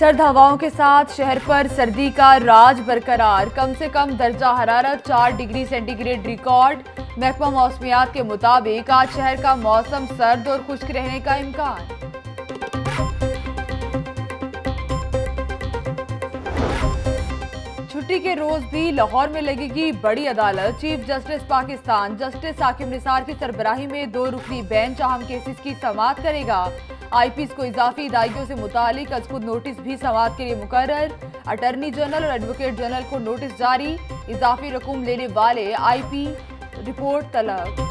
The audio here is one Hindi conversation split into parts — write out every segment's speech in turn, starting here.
सर्द हवाओं के साथ शहर पर सर्दी का राज बरकरार। कम से कम दर्जा हरारत चार डिग्री सेंटीग्रेड रिकॉर्ड। महकमा मौसमियात के मुताबिक आज शहर का मौसम सर्द और खुश्क रहने का इम्कान। छुट्टी के रोज भी लाहौर में लगेगी बड़ी अदालत। Chief justice Pakistan justice Saqib Nisar की सरबराही में दो रुकनी बेंच अहम केसेस की समात करेगा। आईपीएस को इजाफी दायियों से मुतालिक अज खुद नोटिस भी समात के लिए मुकर अटर्नी जनरल और एडवोकेट जनरल को नोटिस जारी, इजाफी रकूम लेने वाले आईपी रिपोर्ट तलब।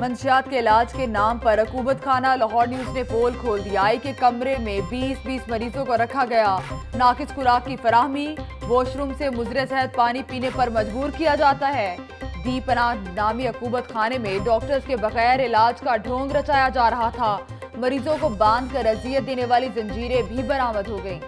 मंशियात के इलाज के नाम पर अकूबत खाना लाहौर न्यूज़ ने पोल खोल दिया। आई के कमरे में 20-20 मरीजों को रखा गया। नाकिस खुराक की फराहमी, वॉशरूम से मुजरे सेहत पानी पीने पर मजबूर किया जाता है। दीपना नामी अकूबत खाने में डॉक्टर्स के बगैर इलाज का ढोंग रचाया जा रहा था मरीजों को बाँध कर अजियत देने वाली जंजीरें भी बरामद हो गईं।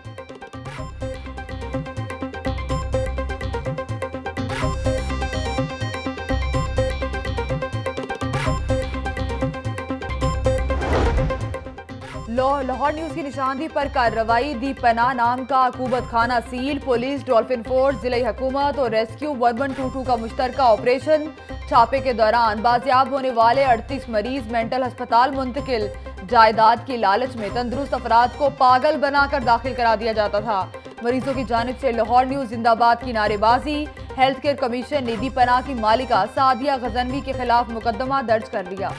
लाहौर न्यूज़ की निशानदी पर कार्रवाई, दी पना नाम का अकूबत खाना सील, पुलिस, डॉल्फिन फोर्स, ज़िले हुकूमत और rescue one one two two का मुश्तर ऑपरेशन। छापे के दौरान बाजियाब होने वाले अड़तीस मरीज़ मेंटल अस्पताल मुंतकिल। जायदाद की लालच में तंदुरुस्त अफराद को पागल बनाकर दाखिल करा दिया जाता था। मरीजों की जानब से लाहौर न्यूज़ जिंदाबाद की नारेबाजी। हेल्थ केयर कमीशन ने दी पनाह की मालिका सादिया गजनवी के खिलाफ मुकदमा दर्ज कर लिया।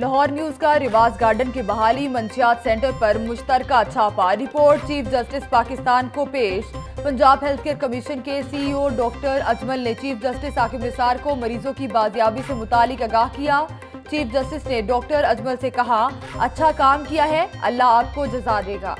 लाहौर न्यूज़ का रिवाज गार्डन की बहाली मंशियात सेंटर पर मुश्तर छापा। रिपोर्ट चीफ जस्टिस पाकिस्तान को पेश। पंजाब हेल्थ केयर कमीशन के सीईओ डॉक्टर अजमल ने चीफ जस्टिस आकिब निसार को मरीजों की बाजियाबी से मुतालिक आगाह किया। चीफ जस्टिस ने डॉक्टर अजमल से कहा अच्छा काम किया है, अल्लाह आपको जजा देगा।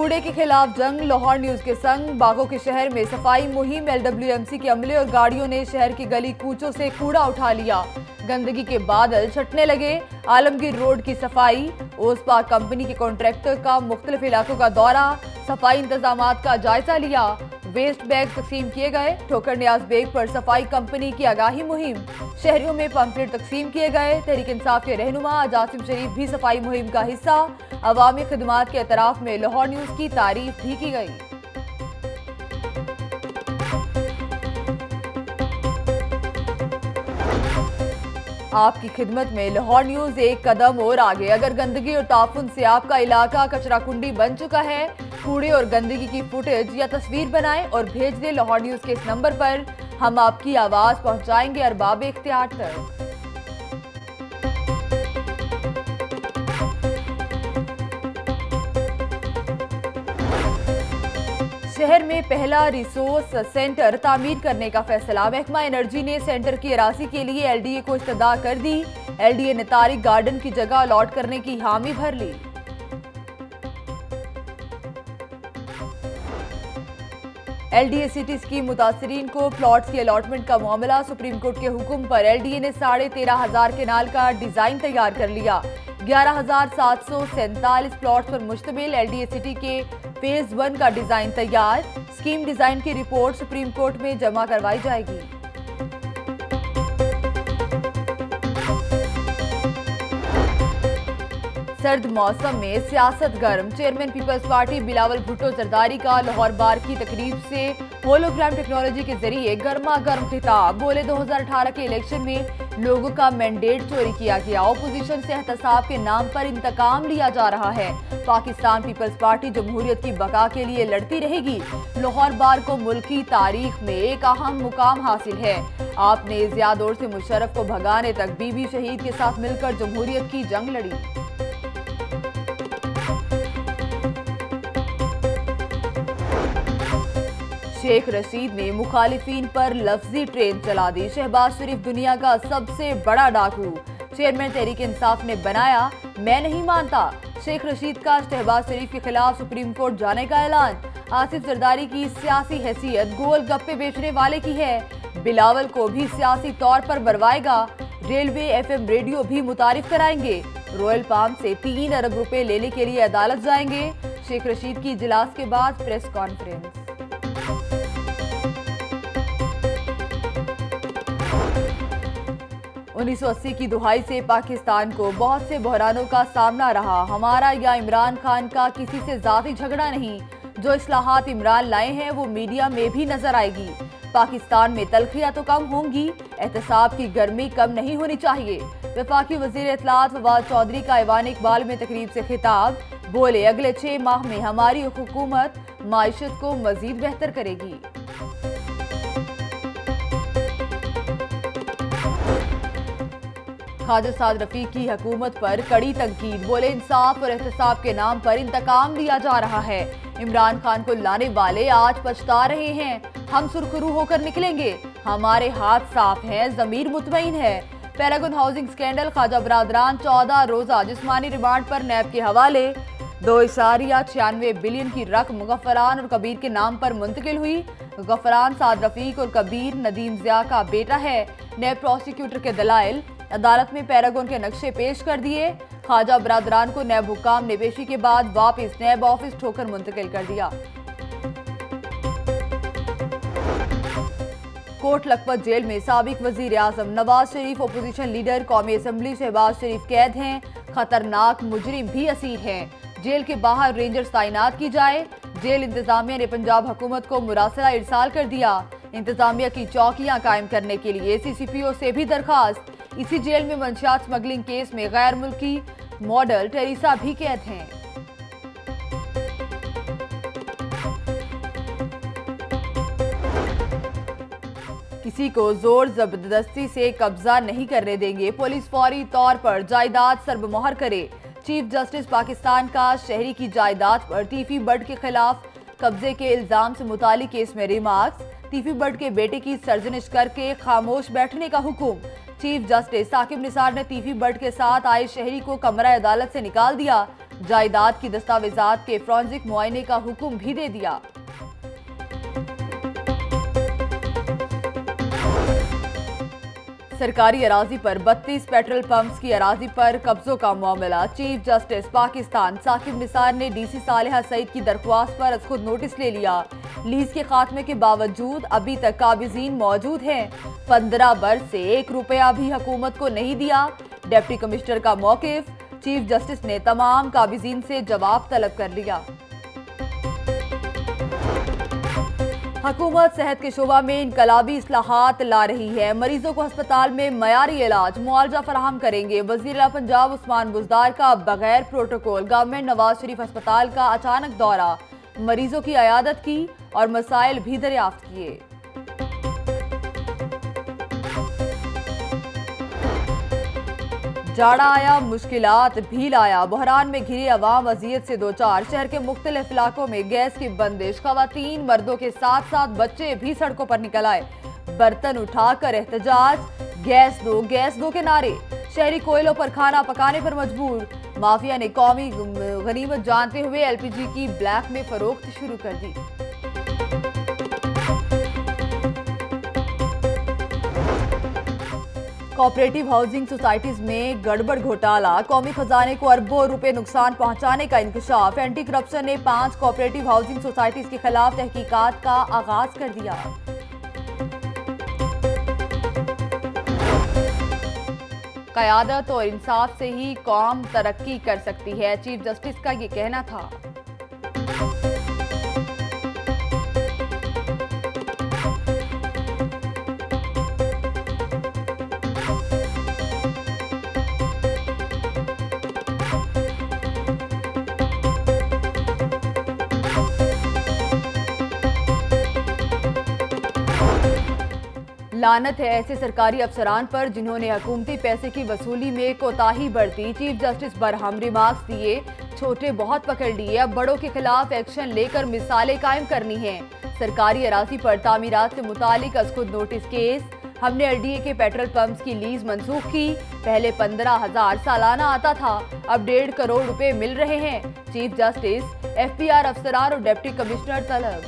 कूड़े के खिलाफ जंग, लाहौर न्यूज़ के संग। बागों के शहर में सफ़ाई मुहिम, एलडब्ल्यूएमसी के अमले और गाड़ियों ने शहर की गली कूचों से कूड़ा उठा लिया। गंदगी के बादल छटने लगे। आलमगीर रोड की सफ़ाई, ओसपा कंपनी के कॉन्ट्रैक्टर का मुख्तलिफ़ इलाकों का दौरा। सफ़ाई इंतज़ाम का जायजा लिया। वेस्ट बैग तकसीम किए गए। ठोकर न्याज बेग पर सफ़ाई कंपनी की आगाही मुहिम। शहरों में पंपलेट तकसीम किए गए। तहरीक इंसाफ के रहनुमा जासिम शरीफ भी सफ़ाई मुहिम का हिस्सा। अवामी खदमात के अतराफ में लाहौर न्यूज़ की तारीफ़ भी की गई। आपकी खिदमत में लाहौर न्यूज़ एक कदम और आगे। अगर गंदगी और ताफुन से आपका इलाका कचरा कुंडी बन चुका है, कूड़े और गंदगी की फुटेज या तस्वीर बनाएँ और भेज दें लाहौर न्यूज़ के इस नंबर पर। हम आपकी आवाज़ पहुंचाएँगे अरबाब इख्तियार तक। में पहला रिसोर्स सेंटर तामीर करने का फैसला। महकमा एनर्जी ने सेंटर की अरासी के लिए एलडीए को इस्तदा कर दी। एलडीए ने तारिक गार्डन की जगह अलॉट करने की हामी भर ली। एलडीए सिटी स्कीम मुतासरीन को प्लॉट्स की अलॉटमेंट का मामला सुप्रीम कोर्ट के हुक्म पर। एलडीए ने साढ़े तेरह हज़ार केनाल का डिज़ाइन तैयार कर लिया। ग्यारह हज़ार सात सौ सैंतालीस प्लॉट्स पर मुश्तमिल एलडीए सिटी के फ़ेज़ वन का डिज़ाइन तैयार। स्कीम डिज़ाइन की रिपोर्ट सुप्रीम कोर्ट में जमा करवाई जाएगी। सर्द मौसम में सियासत गर्म। Chairman Peoples Party Bilawal Bhutto Zardari का लाहौर बार की तकरीब से। होलोग्राम टेक्नोलॉजी के ज़रिए गर्मा गर्म खिताब। बोले 2018 के इलेक्शन में लोगों का मैंडेट चोरी किया गया। ओपोजिशन से एहतसाब के नाम पर इंतकाम लिया जा रहा है। पाकिस्तान पीपल्स पार्टी जमहूरियत की बका के लिए लड़ती रहेगी। लाहौर बार को मुल्की तारीख में एक अहम मुकाम हासिल है। आपने ज़्यादा से मुशरफ को भगाने तक बीबी शहीद के साथ मिलकर जमहूरियत की जंग लड़ी। शेख रशीद ने मुखालिफिन पर लफ्जी ट्रेन चला दी। शहबाज शरीफ दुनिया का सबसे बड़ा डाकू। चेयरमैन तहरीक इंसाफ ने बनाया, मैं नहीं मानता। शेख रशीद का शहबाज शरीफ के खिलाफ सुप्रीम कोर्ट जाने का ऐलान। आसिफ जरदारी की सियासी हैसियत गोल गप्पे बेचने वाले की है। बिलावल को भी सियासी तौर पर बरवाएगा रेलवे एफएम रेडियो भी मुतारिफ कराएँगे। रॉयल पाम से तीन अरब रुपए लेने के लिए अदालत जाएँगे। शेख रशीद की इजलास के बाद प्रेस कॉन्फ्रेंस। उन्नीस सौ अस्सी की दुहाई से पाकिस्तान को बहुत से बहरानों का सामना रहा। हमारा या इमरान खान का किसी से जाती झगड़ा नहीं। जो असलाहत इमरान लाए हैं, वो मीडिया में भी नज़र आएगी। पाकिस्तान में तलखियाँ तो कम होंगी, एहतसाब की गर्मी कम नहीं होनी चाहिए। विफाकी वज़ीर इतलात फवाद चौधरी का ऐवान इकबाल में तकरीब से खिताब, बोले अगले छह माह में हमारी हुकूमत मीशत को मजीद बेहतर करेगी। ख्वाजा साद रफी की हुकूमत पर कड़ी तनकीद। बोले, इंसाफ और एहतसाब के नाम पर इंतकाम लिया जा रहा है। इमरान खान को लाने वाले आज पछता रहे हैं। हम सुरखरू होकर निकलेंगे। हमारे हाथ साफ़ हैं, जमीर मुतमिन है। पैरागन हाउसिंग स्कैंडल ख्वाजा बरदरान चौदह रोजा जिसमानी रिमांड पर नैब के हवाले। दो इशारिया छियानवे बिलियन की रकम गफरान और कबीर के नाम पर मुंतकिल हुई। गफरान साद रफीक और कबीर नदीम जिया का बेटा है। नैब प्रोसिक्यूटर के दलाइल अदालत में पैरागोन के नक्शे पेश कर दिए। ख्वाजा बरदरान को नैब हुकाम ने पेशी के बाद वापस नैब ऑफ़िस ठोकर मुंतकिल कर दिया। कोट लखपत जेल में सबक वज़ीर आज़म नवाज़ शरीफ अपोजिशन लीडर कौमी असम्बली शहबाज शरीफ कैद हैं। खतरनाक मुजरिम भी असीर हैं। जेल के बाहर रेंजर्स तैनात की जाए। जेल इंतजामिया ने पंजाब हुकूमत को मुरासला इरसाल कर दिया। इंतजामिया की चौकियाँ कायम करने के लिए सी सी पी ओ से भी दरखास्त। इसी जेल में मंशियात स्मगलिंग केस में गैर मुल्की मॉडल टेरिसा भी कैद हैं। किसी को ज़ोर ज़बरदस्ती से कब्जा नहीं करने देंगे, पुलिस फौरी तौर पर जायदाद सर्बमोहर करे। चीफ जस्टिस पाकिस्तान का शहरी की जायदाद पर तीफी बर्ड के खिलाफ कब्जे के इल्ज़ाम से मुतालिक केस में रिमार्क्स। तीफी बर्ड के बेटे की सर्जनिश करके खामोश बैठने का हुक्म। चीफ जस्टिस साकिब निसार ने तीफी बर्ड के साथ आए शहरी को कमरा अदालत से निकाल दिया। जायदाद की दस्तावेजात के फ्रॉन्जिक मुआयने का हुक्म भी दे दिया। सरकारी अराजी पर 32 पेट्रोल पंप्स की अराजी पर कब्जों का मामला। चीफ जस्टिस पाकिस्तान साकिब निसार ने डीसी सालेहा सईद की दरख्वास्त पर खुद नोटिस ले लिया। लीज के खात्मे के बावजूद अभी तक काबिजीन मौजूद हैं। पंद्रह बरस से एक रुपया भी हुकूमत को नहीं दिया। डिप्टी कमिश्नर का मौकफ, चीफ जस्टिस ने तमाम काबिजीन से जवाब तलब कर लिया। हुकूमत सेहत के शोबा में इनकलाबी असलाहत ला रही है। मरीजों को अस्पताल में मयारी इलाज, मुआवजा फराहम करेंगे। वज़ीर पंजाब उस्मान बुजदार का बगैर प्रोटोकॉल, गवर्नमेंट नवाज़ शरीफ अस्पताल का अचानक दौरा। मरीजों की अयादत की और मसाइल भी दरियाफ्त किए। जाड़ा आया, मुश्किलात भी लाया बहरान में घिरी अवाम अजियत से दो चार शहर के मुख्तलिफ़ इलाकों में गैस की बंदिश। खातन मर्दों के साथ साथ बच्चे भी सड़कों पर निकल आए। बर्तन उठाकर एहतजाज। गैस दो गैस दो के नारे। शहरी कोयलों पर खाना पकाने पर मजबूर। माफिया ने कौमी, गनीमत जानते हुए एलपीजी की ब्लैक में फरोख्त शुरू कर दी। कोऑपरेटिव हाउसिंग सोसाइटीज में गड़बड़ घोटाला। कौमी खजाने को अरबों रुपए नुकसान पहुँचाने का इंकशाफ। एंटी करप्शन ने पाँच कोऑपरेटिव हाउसिंग सोसाइटीज के खिलाफ तहकीकात का आगाज़ कर दिया। कयादत और इंसाफ से ही कौम तरक्की कर सकती है। चीफ जस्टिस का ये कहना था। लानत है ऐसे सरकारी अफसरान पर जिन्होंने हुकूमती पैसे की वसूली में कोताही बरती। चीफ जस्टिस बरहम रिमार्क्स दिए, छोटे बहुत पकड़ लिए। अब बड़ों के खिलाफ एक्शन लेकर मिसालें कायम करनी है। सरकारी अराजी पर तामीरात से मुतालिक खुद नोटिस केस। हमने एलडीए के पेट्रोल पंप्स की लीज मंसूख की। पहले पंद्रह हज़ार सालाना आता था, अब डेढ़ करोड़ रुपए मिल रहे हैं। चीफ जस्टिस एफपीआर अफसरान और डिप्टी कमिश्नर तलब।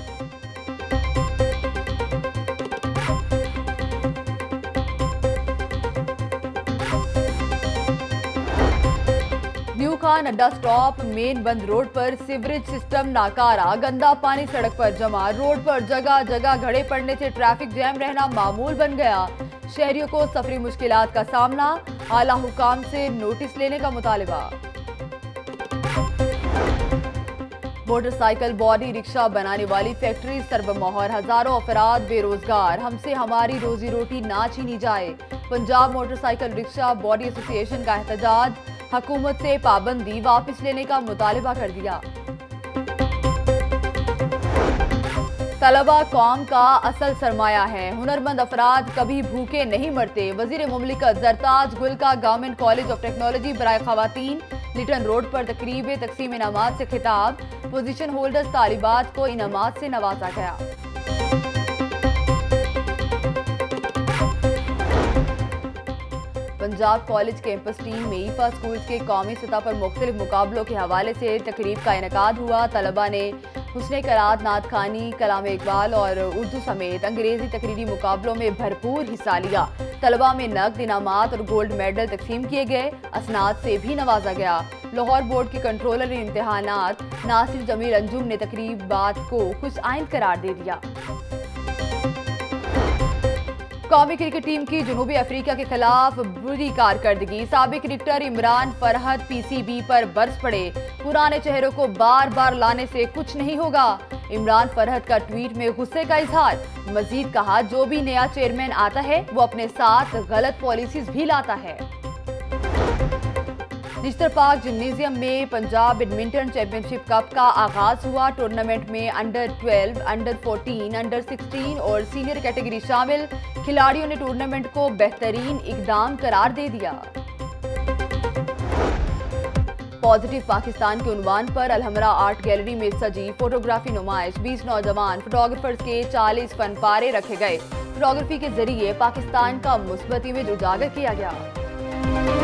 खान अड्डा स्टॉप मेन बंद रोड पर सीवरेज सिस्टम नाकारा। गंदा पानी सड़क पर जमा। रोड पर जगह जगह घड़े पड़ने से ट्रैफ़िक जैम रहना मामूल बन गया। शहरियों को सफरी मुश्किलात का सामना। आला हुकाम से नोटिस लेने का मुतालबा। मोटरसाइकिल, बॉडी रिक्शा बनाने वाली फैक्ट्री सर्वमोहर। हज़ारों अफराद बेरोजगार। हमसे हमारी रोजी रोटी ना छीनी जाए। Punjab motorcycle rickshaw body association का एहतजाज। हुकूमत से पाबंदी वापस लेने का मुतालबा कर दिया। तलबा कौम का असल सरमाया है। हुनरमंद अफराद कभी भूखे नहीं मरते। वज़ीर ममलिकत जरताज गुल का गवर्नमेंट कॉलेज ऑफ़ टेक्नोलॉजी बरए खातन लिटन रोड पर तकरीब तकसीम इनाम से खिताब। पोजीशन होल्डर्स तालिबात को इनामात से नवाजा गया। पंजाब कॉलेज कैंपस टीम में ईफा स्कूल के कौमी सतह पर मुख्तलिफ़ मुकाबलों के हवाले से तकरीब का इनका हुआ। तलबा ने हुसन करात नात खानी, कलाम इकबाल और उर्दू समेत अंग्रेज़ी तकरीरी मुकाबलों में भरपूर हिस्सा लिया। तलबा में नकद इनामत और गोल्ड मेडल तकसीम किए गए। असनाद से भी नवाजा गया। लाहौर बोर्ड के कंट्रोलर इम्तहान नासिर जमीर अंजुम ने तकरीबात को खुश आइंद करार दे दिया। कौमी क्रिकेट टीम की जनूबी अफ्रीका के खिलाफ बुरी कारकर्दगी। सबक क्रिकेटर इमरान फरहद पीसीबी पर बरस पड़े। पुराने चेहरों को बार बार लाने से कुछ नहीं होगा। इमरान फरहद का ट्वीट में गुस्से का इजहार। मजीद कहा जो भी नया चेयरमैन आता है वो अपने साथ गलत पॉलिसीज़ भी लाता है। निश्तर पार्क जिम्नेजियम में पंजाब बैडमिंटन चैंपियनशिप कप का आगाज़ हुआ। टूर्नामेंट में अंडर 12, अंडर 14, अंडर 16 और सीनियर कैटेगरी शामिल। खिलाड़ियों ने टूर्नामेंट को बेहतरीन इकदाम करार दे दिया। पॉजिटिव पाकिस्तान के उनवान पर अलहमरा आर्ट गैलरी में सजी फोटोग्राफी नुमाइश। 20 नौजवान फोटोग्राफर्स के 40 फनपारे रखे गए। फोटोग्राफी के ज़रिए पाकिस्तान का मुस्बत इमेज उजागर किया गया।